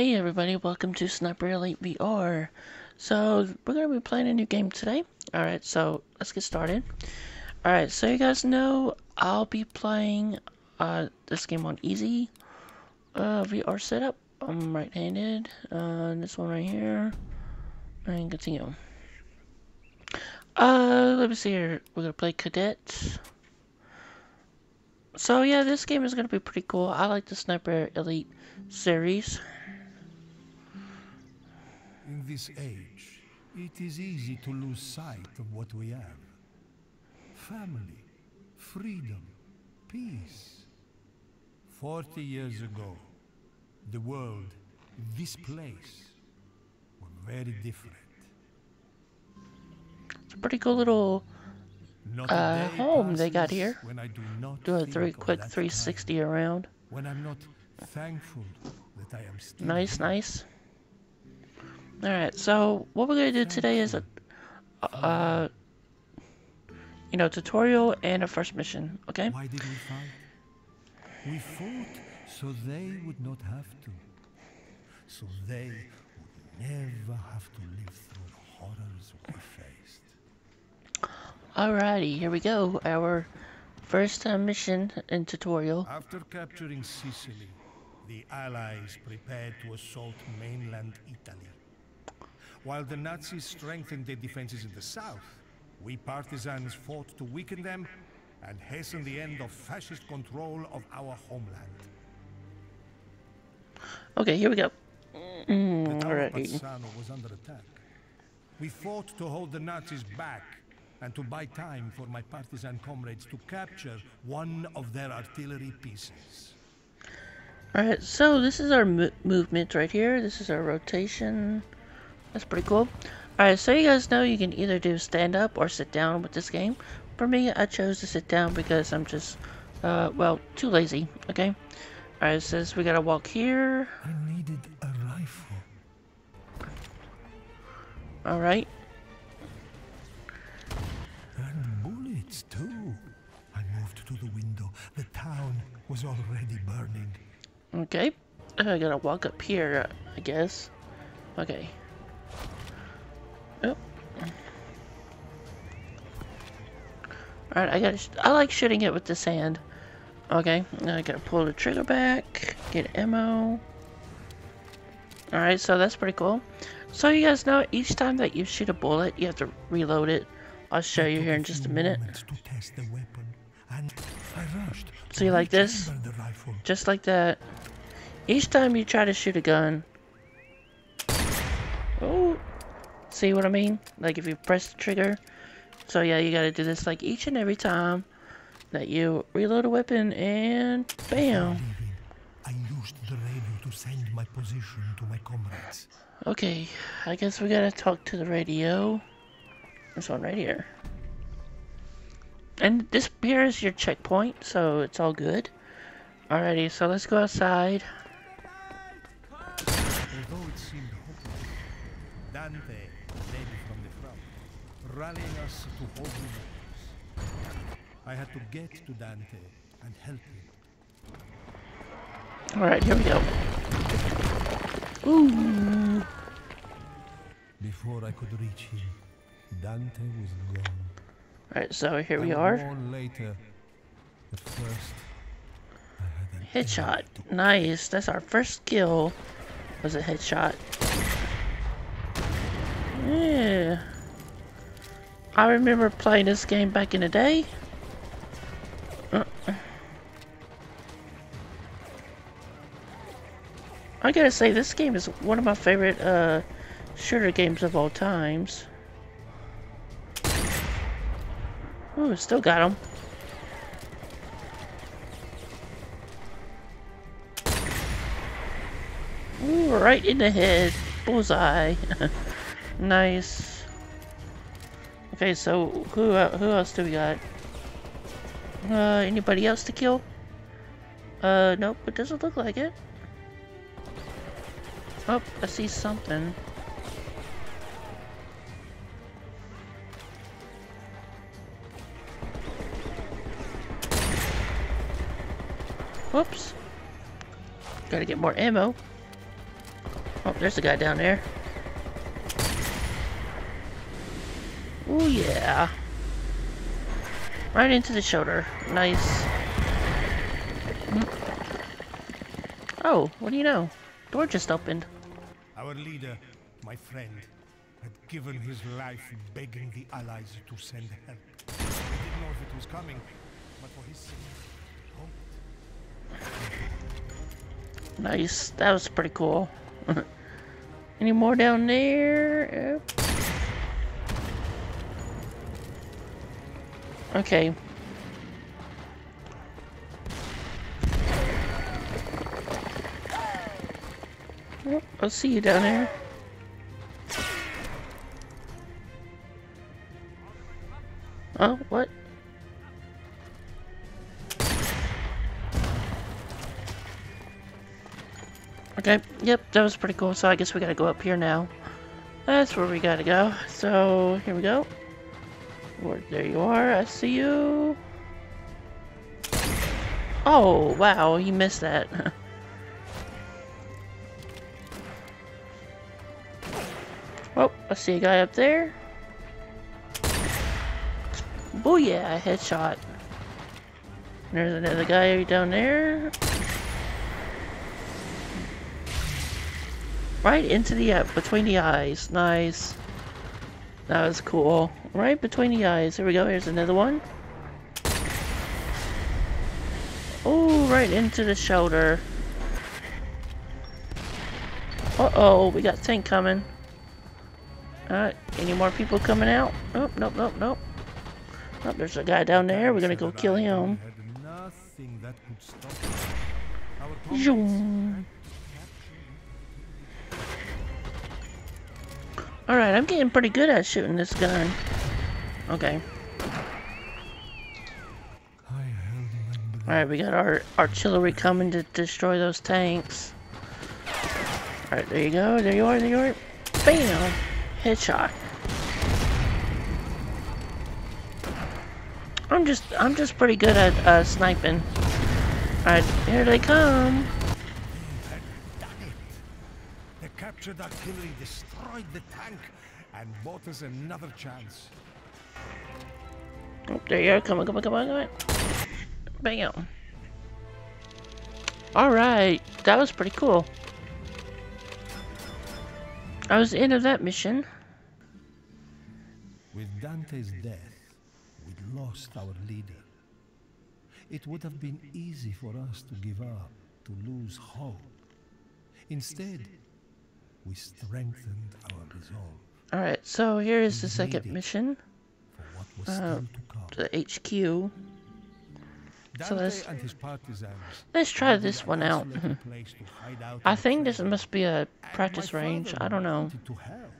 Hey everybody, welcome to Sniper Elite VR. So, we're going to be playing a new game today. Alright, so let's get started. Alright, so you guys know I'll be playing uh, this game on easy uh, VR setup. I'm right-handed. Uh, this one right here. And continue. Uh, let me see here. We're going to play Cadets. So yeah, this game is going to be pretty cool. I like the Sniper Elite series. In this age, it is easy to lose sight of what we have. Family, freedom, peace. Forty years ago, the world, this place, were very different. It's a pretty cool little uh, home they got here. When I do not Do a three quick 360 time, around. When I'm not thankful that I am still Nice, nice. Alright, so what we're gonna do today is a, uh, you know, tutorial and a first mission, okay? Why did we fight? We fought so they would not have to. So they would never have to live through the horrors we faced. Alrighty, here we go. Our first uh, mission and tutorial. After capturing Sicily, the Allies prepared to assault mainland Italy. While the Nazis strengthened their defenses in the south, we partisans fought to weaken them and hasten the end of fascist control of our homeland. Okay, here we go. The Mm, town of alrighty. Was under attack. We fought to hold the Nazis back and to buy time for my partisan comrades to capture one of their artillery pieces. Alright, so this is our mo movement right here. This is our rotation. That's pretty cool. Alright, so you guys know you can either do stand up or sit down with this game. For me, I chose to sit down because I'm just, uh, well, too lazy, okay? Alright, it says we gotta walk here. I needed a rifle. Alright. And bullets, too. I moved to the window. The town was already burning. Okay. I gotta walk up here, I guess. Okay. Oh. Alright, I sh- I like shooting it with the sand. Okay, now I gotta pull the trigger back, get ammo. Alright, so that's pretty cool. So you guys know each time that you shoot a bullet, you have to reload it. I'll show you here in just a minute. So you like this? Just like that. Each time you try to shoot a gun. See what I mean? Like if you press the trigger. So yeah, you gotta do this like each and every time that you reload a weapon and bam. I used the radio to send my position to my comrades. Okay, I guess we gotta talk to the radio. This one right here. And this here is your checkpoint, so it's all good. Alrighty, so let's go outside. Although it seemed hopeless, Dante led from the front, rallying us to hold the walls. I had to get to Dante and help him. Alright, here we go. Ooh. Before I could reach him, Dante was gone. Alright, so here we are. later. At first, I had an Headshot. Nice. That's our first kill. Was a headshot. Yeah. I remember playing this game back in the day. Uh. I gotta say, this game is one of my favorite uh, shooter games of all times. Ooh, still got him. Ooh, right in the head. Bullseye. nice. Okay, so who uh, who else do we got? Uh, anybody else to kill? Uh, nope, it doesn't look like it. Oh, I see something. Whoops. Gotta get more ammo. Oh, there's a guy down there. Oh yeah. Right into the shoulder. Nice. Oh, what do you know? Door just opened. Our leader, my friend, had given his life begging the Allies to send help. He didn't know if it was coming, but for his sake. Nice. That was pretty cool. Any more down there? Okay. I'll see you down there. Oh, what? Okay, yep, that was pretty cool. So I guess we gotta go up here now. That's where we gotta go. So, here we go. Where, there you are, I see you. Oh, wow, you missed that. oh, I see a guy up there. Booyah, headshot. There's another guy down there. Right into the, uh, between the eyes. Nice. That was cool. Right between the eyes. Here we go. Here's another one. Oh, right into the shoulder. Uh-oh, we got tank coming. Alright, any more people coming out? Oh, nope, nope, nope. Oh, there's a guy down there. We're gonna go kill him. Had nothing that could stop us. Our Zoom. Alright, I'm getting pretty good at shooting this gun. Okay. Alright, we got our artillery coming to destroy those tanks. Alright, there you go. There you are. There you are. Bam! Headshot. I'm just, I'm just pretty good at uh, sniping. Alright, here they come. had done it. The captured artillery destroyed the tank and bought us another chance. Oh, there you are. Come on, come on, come on, come on. Bam. Alright, that was pretty cool. I was the end of that mission. With Dante's death, we'd lost our leader. It would have been easy for us to give up, to lose hope. Instead, we strengthened our resolve Alright, so here is the second mission. for what was Uh. The HQ. Dante let's- Let's try this one out. place to hide out I think this must be a practice range. I don't know. to help.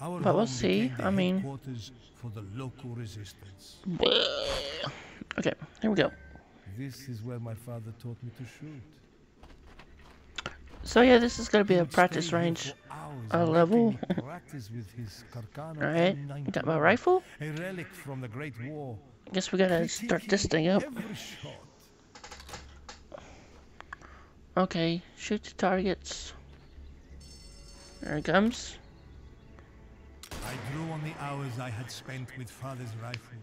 Our But we'll see. I mean- for the local resistance. Okay, here we go. This is where my father taught me to shoot. So yeah, this is gonna be a practice range. uh, level. me practice with his Carcano Alright, we got my rifle. A relic from the Great War. Guess we gotta start this thing up. Okay, shoot the targets. There it comes. I drew on the hours I had spent with father's rifle.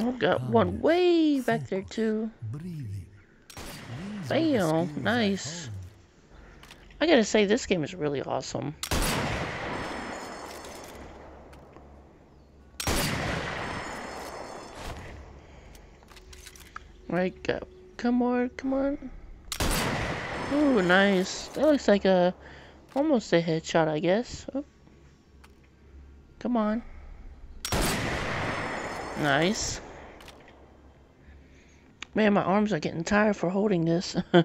I've got one way back there too. Bam, were the skills I nice. I gotta say, this game is really awesome. Right, go. Come on, come on. Ooh, nice. That looks like a, almost a headshot, I guess. Oh. Come on. Nice. Man, my arms are getting tired for holding this. um,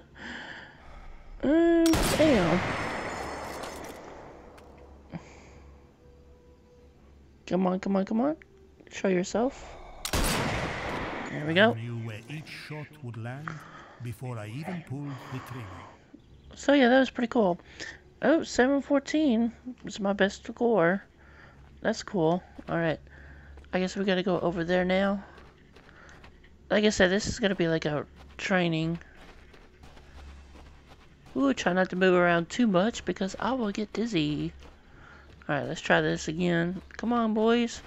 damn. Come on, come on, come on. Show yourself. There we go. knew where each shot would land before I even pulled the trigger. So yeah, that was pretty cool. Oh, 714 was my best score. That's cool. Alright. I guess we gotta go over there now. Like I said, this is gonna be like a training. Ooh, try not to move around too much because I will get dizzy. Alright, let's try this again. Come on, boys.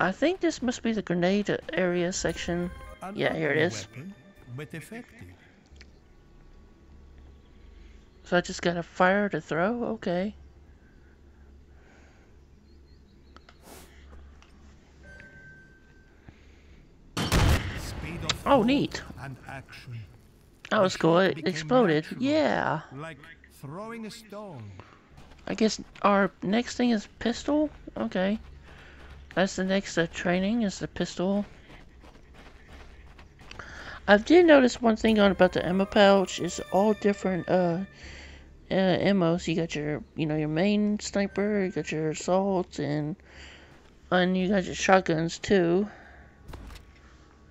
I think this must be the grenade area section. Yeah, here it is. Weapon. So I just gotta fire to throw? Okay. Speed of Oh, neat. That was cool. It exploded. natural, Yeah. Like throwing a stone. I guess our next thing is pistol? Okay. That's the next uh, training is the pistol. I did notice one thing on about the ammo pouch It's all different uh, uh ammos. You got your you know your main sniper, you got your assault and and you got your shotguns too.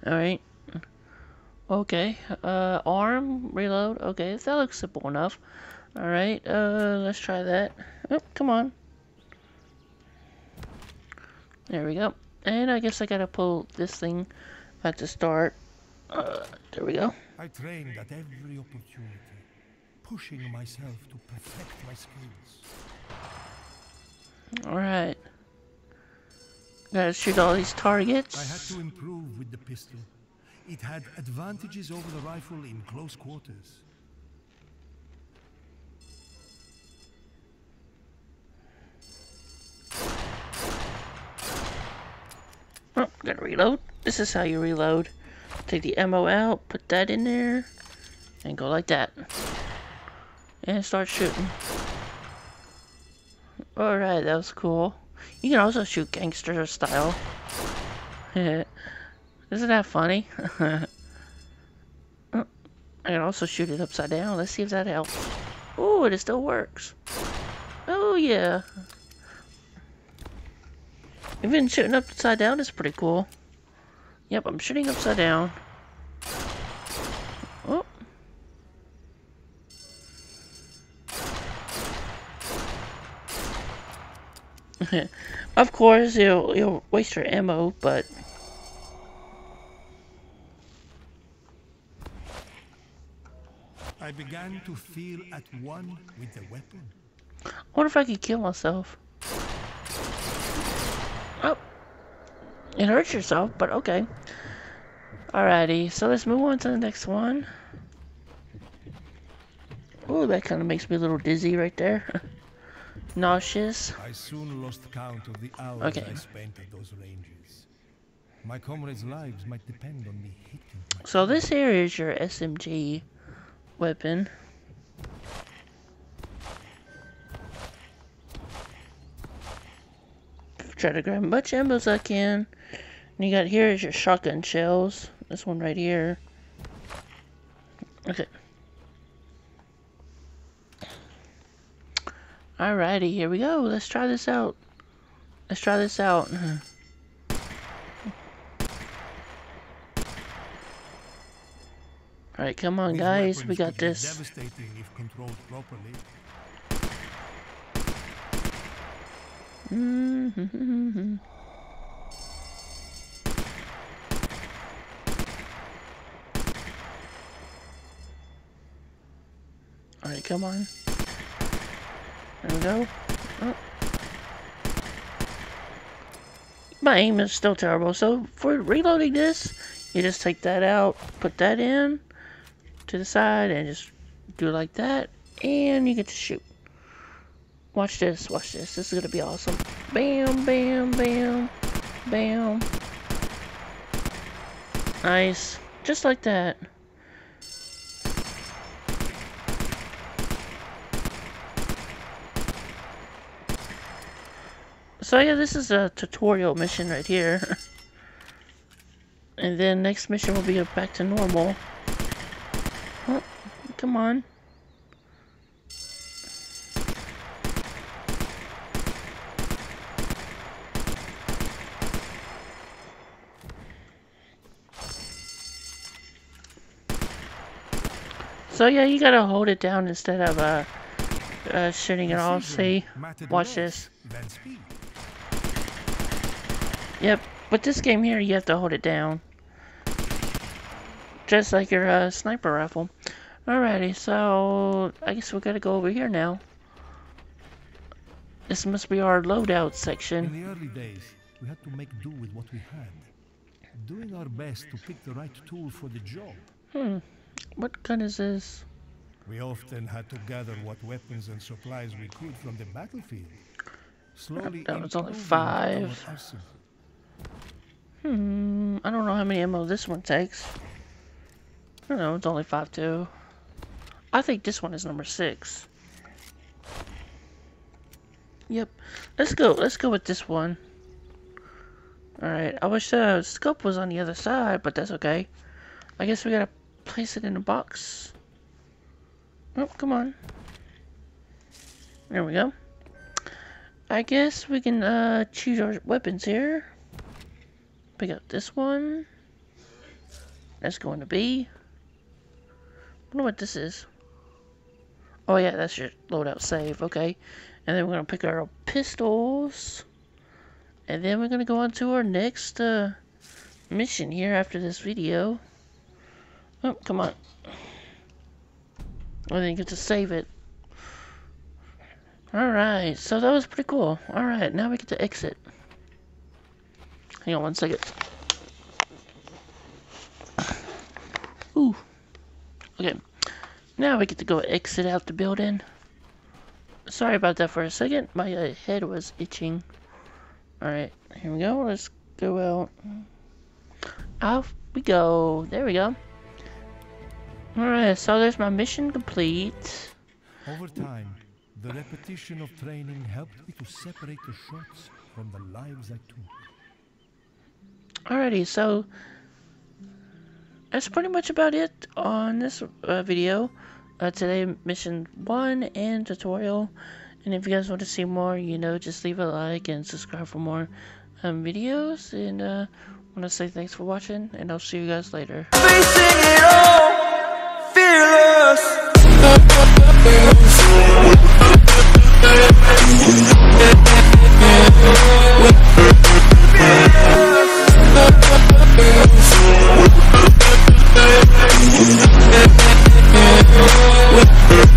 Alright. Okay. Uh arm, reload, okay, that looks simple enough. Alright, uh let's try that. Oh, come on. There we go. And I guess I gotta pull this thing at to start. Uh, there we go. I trained at every opportunity, pushing myself to perfect my skills. Alright. Gotta shoot all these targets. I had to improve with the pistol. It had advantages over the rifle in close quarters. Oh, gotta reload. This is how you reload. Take the ammo out, put that in there, and go like that. And start shooting. Alright, that was cool. You can also shoot gangster style. Isn't that funny? Oh, I can also shoot it upside down. Let's see if that helps. Oh, it still works. Oh, yeah. Even shooting upside down is pretty cool. Yep, I'm shooting upside down. Oh. of course, you'll, you'll waste your ammo, but... I began to feel at one with the weapon. I wonder if I could kill myself. Oh. It hurts yourself, but okay. Alrighty, so let's move on to the next one. Ooh, that kind of makes me a little dizzy right there. Nauseous. I soon lost count of the hours Okay. I spent at those ranges. My comrades' lives might depend on me hitting So this here is your SMG weapon. Try to grab as much ammo as I can. And you got here is your shotgun shells. This one right here. Okay. Alrighty, here we go. Let's try this out. Let's try this out. Alright, come on These guys, we got this. Devastating if controlled properly. Mm-hmm. Alright, come on. There we go. Oh. My aim is still terrible, so for reloading this, you just take that out, put that in to the side, and just do it like that, and you get to shoot. Watch this, watch this. This is gonna be awesome. Bam, bam, bam, bam. Nice. Just like that. So yeah, this is a tutorial mission right here. and then next mission will be back to normal. Come on. So yeah, you gotta hold it down instead of uh, uh shooting it off. See, watch this. Yep, But this game here, you have to hold it down. Just like your uh, sniper rifle. Alrighty, so I guess we gotta go over here now. This must be our loadout section. In the early days, we had to make do with what we had. Doing our best to pick the right tool for the job. Hmm. What gun is this? We often had to gather what weapons and supplies we could from the battlefield. Slowly That was only five. Hmm. I don't know how many ammo this one takes. I don't know. It's only five two. I think this one is number six. Yep. Let's go. Let's go with this one. Alright. I wish the scope was on the other side, but that's okay. I guess we gotta place it in a box. Oh, come on. There we go. I guess we can uh, choose our weapons here. Pick up this one. That's going to be. I wonder what this is. Oh yeah, that's your loadout save. Okay, and then we're gonna pick our pistols, and then we're gonna go on to our next uh, mission here after this video. Oh, come on. I didn't get to save it. Alright, so that was pretty cool. Alright, now we get to exit. Hang on one second. Ooh. Okay. Now we get to go exit out the building. Sorry about that for a second. My uh, head was itching. Alright, here we go. Let's go out. Off we go. There we go. Alright, so there's my mission complete. Over time, the repetition of training helped me to separate the shots from the lives I took. Alrighty, so that's pretty much about it on this uh, video. Uh, today, mission 1 and tutorial. And if you guys want to see more, you know, just leave a like and subscribe for more um, videos. And uh, want to say thanks for watching, and I'll see you guys later. We.